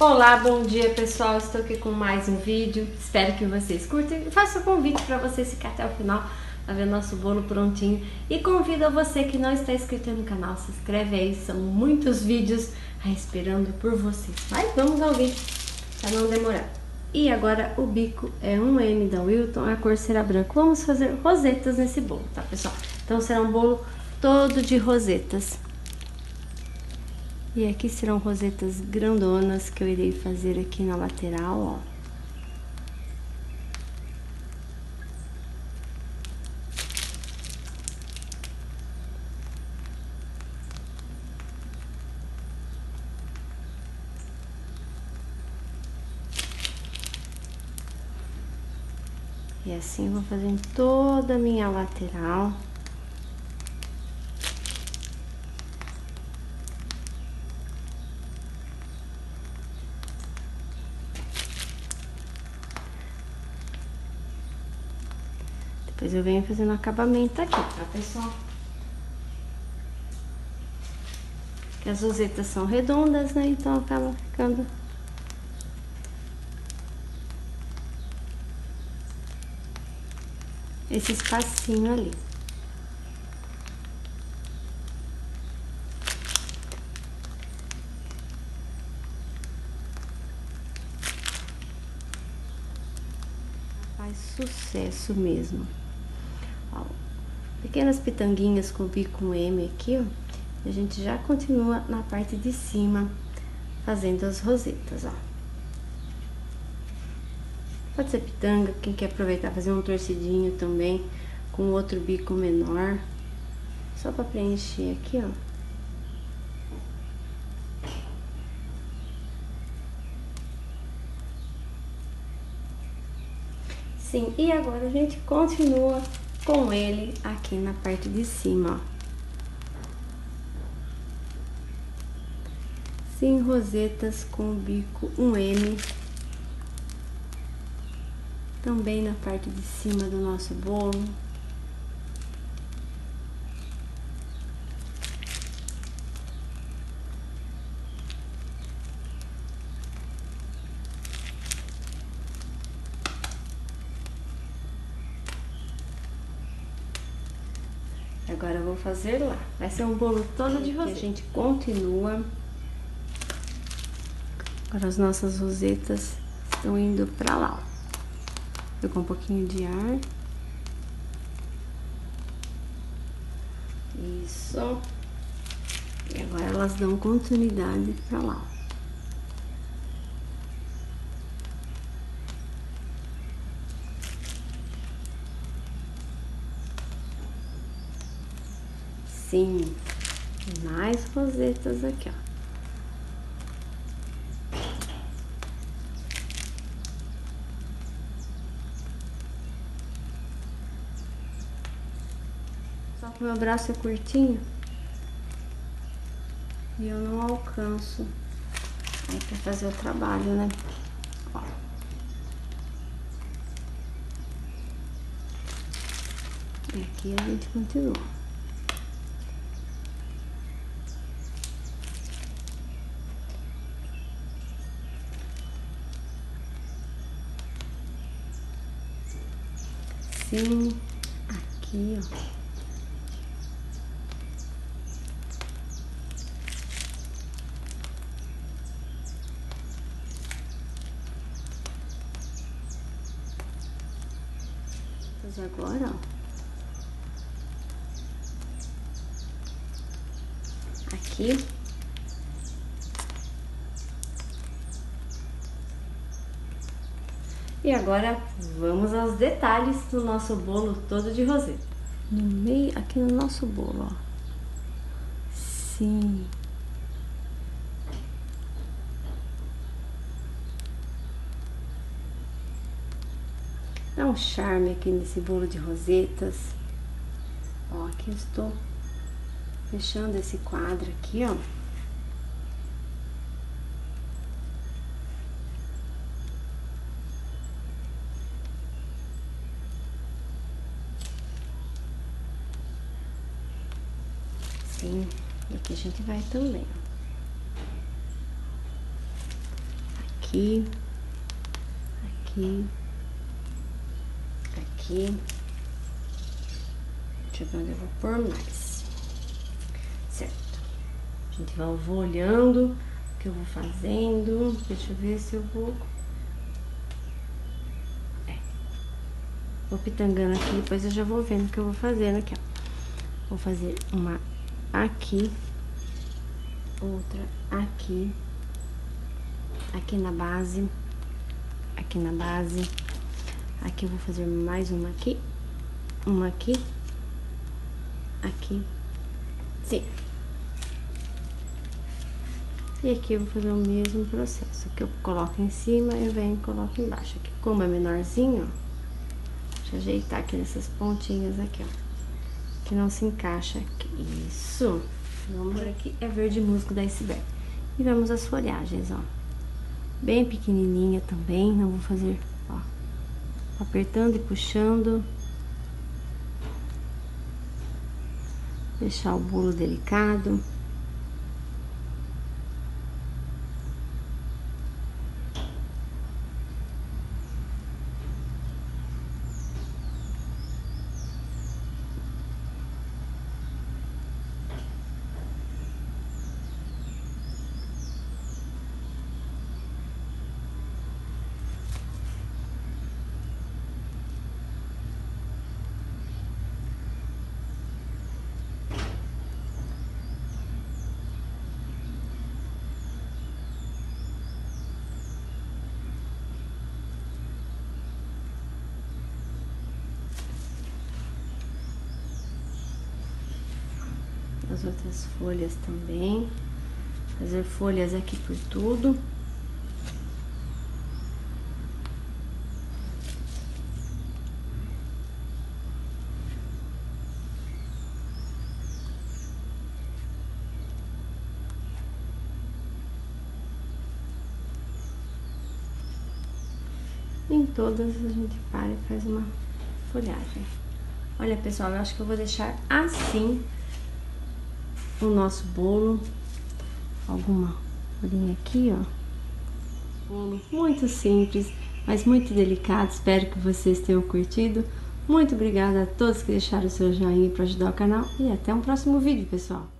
Olá, bom dia pessoal, estou aqui com mais um vídeo, espero que vocês curtem. Faço o convite para vocês ficar até o final para ver nosso bolo prontinho. E convido você que não está inscrito no canal, se inscreve aí, são muitos vídeos esperando por vocês, mas vamos ao vídeo para não demorar. E agora o bico é um M da Wilton, a cor será branca, vamos fazer rosetas nesse bolo, tá pessoal? Então será um bolo todo de rosetas. E aqui serão rosetas grandonas que eu irei fazer aqui na lateral, ó. E assim vou fazer em toda a minha lateral. Depois eu venho fazendo acabamento aqui, tá, pessoal? Que as rosetas são redondas, né? Então acaba ficando... Esse espacinho ali. Faz sucesso mesmo. Ó, pequenas pitanguinhas com bico M aqui, ó. A gente já continua na parte de cima fazendo as rosetas, ó. Pode ser pitanga, quem quer aproveitar fazer um torcidinho também com outro bico menor. Só para preencher aqui, ó. Sim, e agora a gente continua com ele aqui na parte de cima, ó. Sim, rosetas com bico um M. Também na parte de cima do nosso bolo. Agora eu vou fazer lá. Vai ser um bolo todo de roseta. A gente continua. Agora as nossas rosetas estão indo pra lá, ó. Pegou um pouquinho de ar. Isso. E agora elas dão continuidade pra lá, ó. Sim, mais rosetas aqui, ó. Só que meu braço é curtinho e eu não alcanço aí pra fazer o trabalho, né? Aqui a gente continua. Sim, aqui, ó. agora, ó. Aqui. E agora vamos aos detalhes do nosso bolo todo de roseta. No meio, aqui no nosso bolo, ó. Sim. Dá um charme aqui nesse bolo de rosetas. Ó, aqui eu estou fechando esse quadro aqui, ó. Sim, e aqui a gente vai também, aqui, aqui, aqui. Deixa eu ver onde eu vou pôr mais. Certo. A gente vai, vou olhando o que eu vou fazendo. Deixa eu ver se eu vou... É. Vou pitangando aqui, depois eu já vou vendo o que eu vou fazendo aqui, ó. Vou fazer uma aqui, outra aqui, aqui na base, aqui na base. Aqui eu vou fazer mais uma aqui, uma aqui, aqui, sim. E aqui eu vou fazer o mesmo processo, que eu coloco em cima e venho e coloco embaixo. Aqui, como é menorzinho, ó, deixa eu ajeitar aqui nessas pontinhas aqui, ó, que não se encaixa aqui. Isso. Vamos aqui, é verde musgo da iceberg. E vamos as folhagens, ó. Bem pequenininha também, não vou fazer, ó, apertando e puxando. Deixar o bolo delicado. As outras folhas também. Fazer folhas aqui por tudo. Em todas a gente para e faz uma folhagem. Olha, pessoal, eu acho que eu vou deixar assim o nosso bolo. Alguma bolinha aqui, ó. Bolo muito simples, mas muito delicado. Espero que vocês tenham curtido. Muito obrigada a todos que deixaram o seu joinha para ajudar o canal e até um próximo vídeo, pessoal.